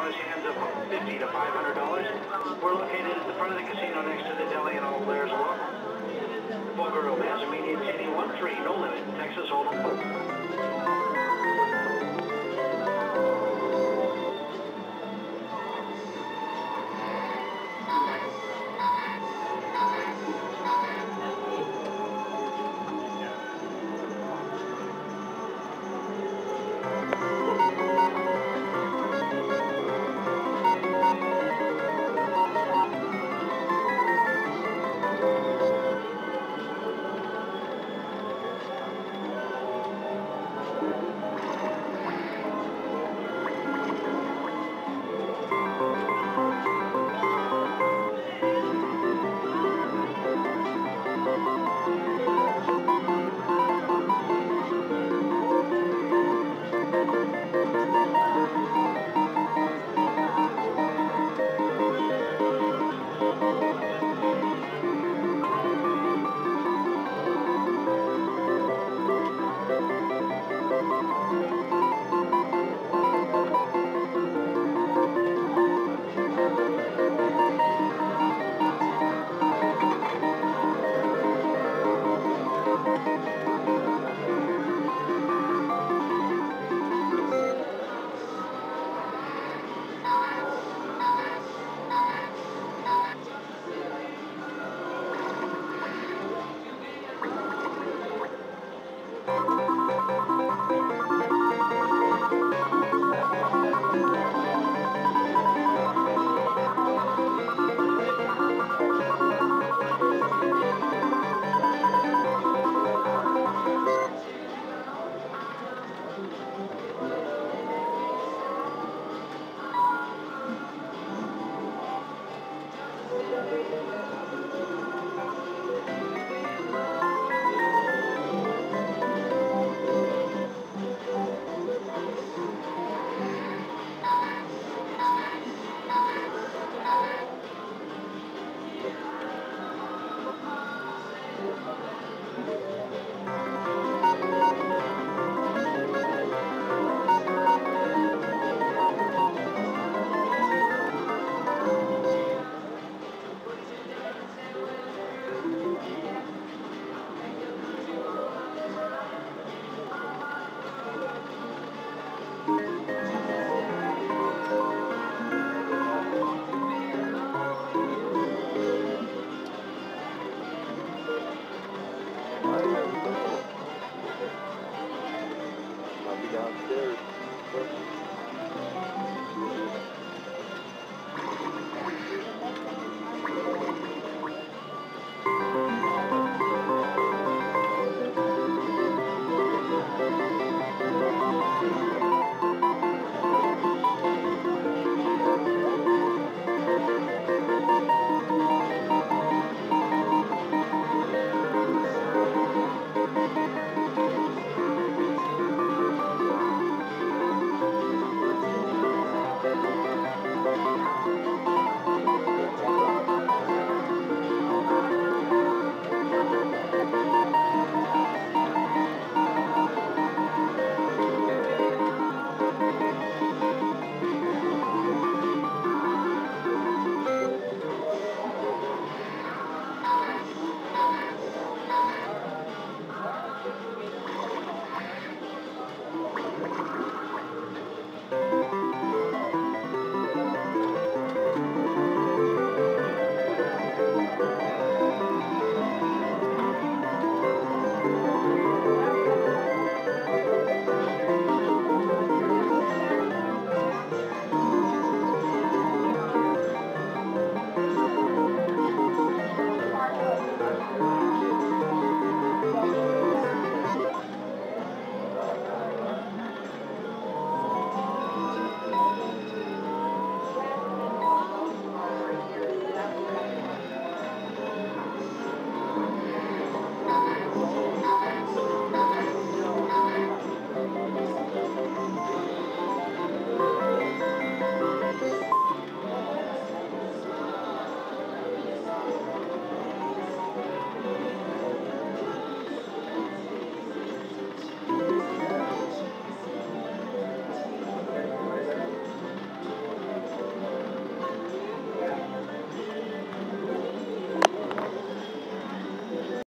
draws hands of 50 to $500. We're located at the front of the casino next to the deli and all players are welcome. Poker Romance, immediate city 1-3, no limit, Texas Hold'em. Be downstairs.